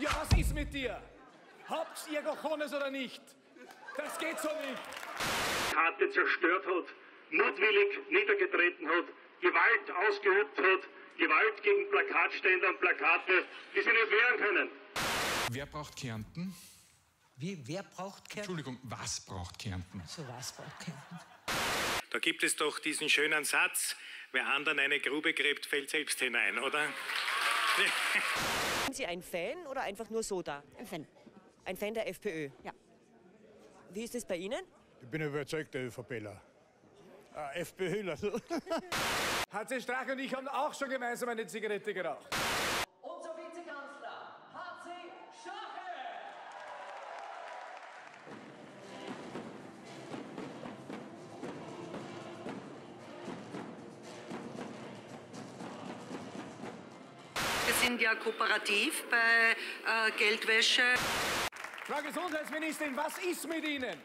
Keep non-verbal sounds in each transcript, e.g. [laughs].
Ja, was ist mit dir? Habt ihr Cojones oder nicht? Das geht so nicht. Karte zerstört hat, mutwillig niedergetreten hat, Gewalt ausgeübt hat, Gewalt gegen Plakatständer und Plakate, die sie nicht wehren können. Wer braucht Kärnten? Wie, wer braucht Kärnten? Entschuldigung, was braucht Kärnten? So was braucht Kärnten. Da gibt es doch diesen schönen Satz, wer anderen eine Grube gräbt, fällt selbst hinein, oder? Sind Sie ein Fan oder einfach nur so da? Ein Fan. Ein Fan der FPÖ? Ja. Wie ist es bei Ihnen? Ich bin überzeugter ÖVPler. Äh, FPÖler. [laughs] HC Strache und ich haben auch schon gemeinsam eine Zigarette geraucht. Sind ja kooperativ bei äh, Geldwäsche. Frau Gesundheitsministerin, was ist mit Ihnen?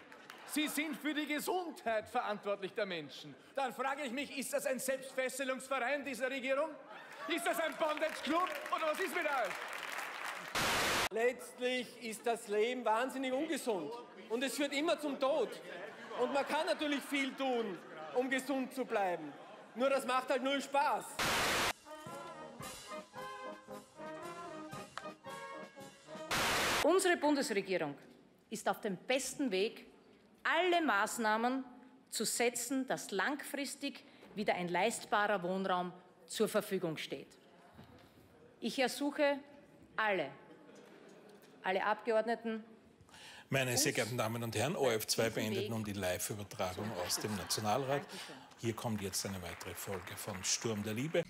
Sie sind für die Gesundheit verantwortlich der Menschen. Dann frage ich mich, ist das ein Selbstfesselungsverein dieser Regierung? Ist das ein Bondage Club oder was ist mit euch? Letztlich ist das Leben wahnsinnig ungesund und es führt immer zum Tod. Und man kann natürlich viel tun, um gesund zu bleiben. Nur das macht halt null Spaß. Unsere Bundesregierung ist auf dem besten Weg, alle Maßnahmen zu setzen, dass langfristig wieder ein leistbarer Wohnraum zur Verfügung steht. Ich ersuche alle, alle Abgeordneten, meine sehr geehrten Damen und Herren, ORF2 beendet nun die Live-Übertragung aus dem Nationalrat. Hier kommt jetzt eine weitere Folge von Sturm der Liebe.